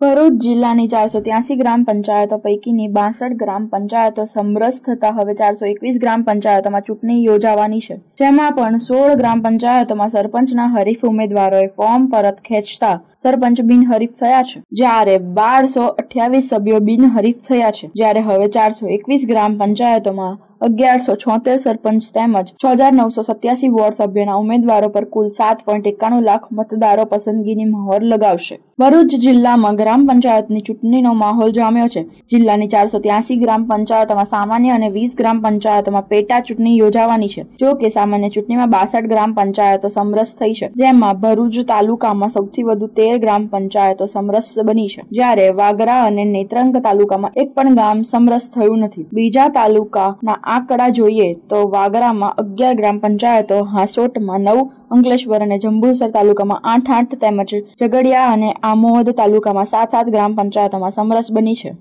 ભરૂચ જિલ્લાની ચારસો ત્યાસી ગ્રામ પંચાયતો પૈકીની બાસઠ ગ્રામ પંચાયતો સમરસ થતા હવે ચારસો એકવીસ ગ્રામ પંચાયતોમાં ચૂંટણી યોજાવાની છે. જેમાં પણ સોળ ગ્રામ પંચાયતોમાં સરપંચના હરીફ ઉમેદવારોએ ફોર્મ પરત ખેંચતા સરપંચ બિનહરીફ થયા છે. જ્યારે બારસો અઠ્યાવીસ સભ્યો બિનહરીફ થયા છે. જ્યારે હવે ચારસો એકવીસ ગ્રામ પંચાયતોમાં અગિયારસો છોતેર સરપંચ તેમજ છ હજાર નવસો સત્યાસી વોર્ડ સભ્યના ઉમેદવારો પર કુલ સાત પોઈન્ટ એકાણું લાખ મતદારો પસંદગીની મહોર લગાવશે. ભરૂચ જિલ્લામાં ગ્રામ પંચાયતની ચૂંટણીનો માહોલ જામ્યો છે. જિલ્લાની ચારસો ત્યાસી ગ્રામ પંચાયતોમાં સામાન્ય અને વીસ ગ્રામ પંચાયતોમાં પેટા ચૂંટણી યોજાવાની છે. જો કે સામાન્ય ચૂંટણીમાં બાસઠ ગ્રામ પંચાયતો સમરસ થઈ છે. જેમાં ભરૂચ તાલુકામાં સૌથી વધુ તેર ગ્રામ પંચાયતો સમરસ બની છે. જ્યારે વાગરા અને નેત્રંગ તાલુકામાં એક પણ ગામ સમરસ થયું નથી. બીજા તાલુકાના આંકડા જોઈએ તો વાગરામાં અગિયાર ગ્રામ પંચાયતો, હાસોટમાં નવ, અંકલેશ્વર અને જંબુસર તાલુકામાં આઠ આઠ તેમજ ઝઘડિયા અને આમોદ તાલુકામાં સાત સાત ગ્રામ પંચાયતોમાં સમરસ બની છે.